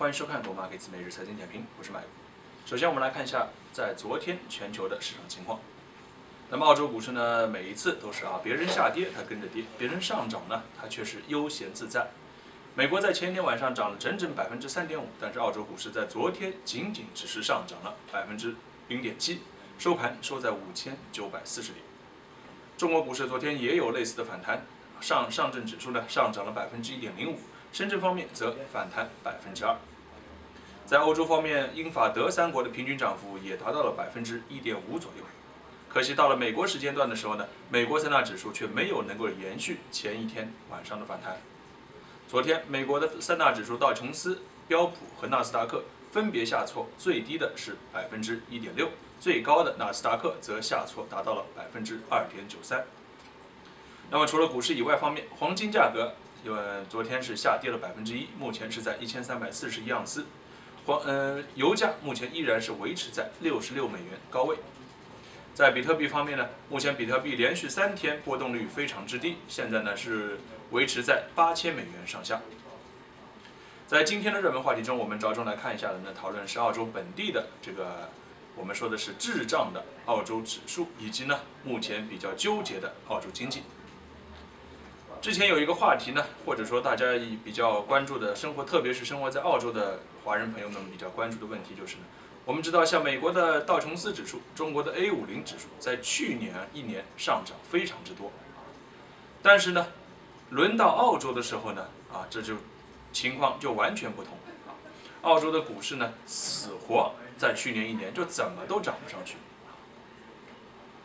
欢迎收看罗马给自每日财经点评，我是麦克。首先，我们来看一下在昨天全球的市场情况。那么，澳洲股市呢，每一次都是啊，别人下跌它跟着跌，别人上涨呢，它却是悠闲自在。美国在前天晚上涨了整整百分之三点五，但是澳洲股市在昨天仅仅只是上涨了百分之零点七，收盘收在五千九百四十点。中国股市昨天也有类似的反弹，上上证指数呢上涨了百分之一点零五。深圳方面则反弹百分之二，在欧洲方面，英法德三国的平均涨幅也达到了百分之一点五左右。可惜到了美国时间段的时候呢，美国三大指数却没有能够延续前一天晚上的反弹。昨天，美国的三大指数道琼斯、标普和纳斯达克分别下挫，最低的是百分之一点六，最高的纳斯达克则下挫达到了百分之二点九三。那么除了股市以外方面，黄金价格。因为昨天是下跌了百分之一，目前是在一千三百四十一盎司。黄，嗯，油价目前依然是维持在六十六美元高位。在比特币方面呢，目前比特币连续三天波动率非常之低，现在呢是维持在八千美元上下。在今天的热门话题中，我们着重来看一下的呢，讨论是澳洲本地的这个我们说的是滞胀的澳洲指数，以及呢目前比较纠结的澳洲经济。之前有一个话题呢，或者说大家比较关注的生活，特别是生活在澳洲的华人朋友们比较关注的问题就是呢，我们知道像美国的道琼斯指数、中国的 A 五零指数在去年一年上涨非常之多，但是呢，轮到澳洲的时候呢，啊，这就情况就完全不同啊，澳洲的股市呢死活在去年一年就怎么都涨不上去。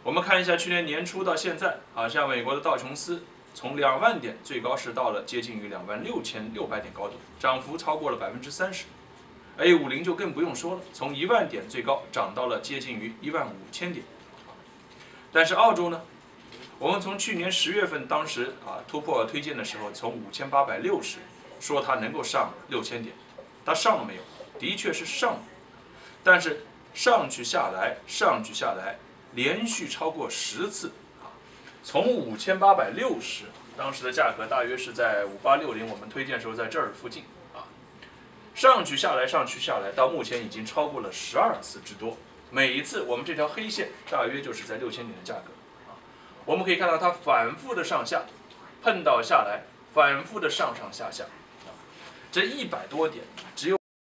我们看一下去年年初到现在啊，像美国的道琼斯。从两万点最高是到了接近于两万六千六百点高度，涨幅超过了百分之三十。A 五零就更不用说了，从一万点最高涨到了接近于一万五千点。但是澳洲呢，我们从去年十月份当时啊突破推荐的时候，从五千八百六十说它能够上六千点，它上了没有？的确是上了，但是上去下来，上去下来，连续超过十次。从五千八百六十，当时的价格大约是在五八六零，我们推荐时候在这儿附近啊，上去下来，上去下来，到目前已经超过了十二次之多。每一次我们这条黑线大约就是在六千点的价格啊，我们可以看到它反复的上下，碰到下来，反复的上上下下啊，这一百多点只有。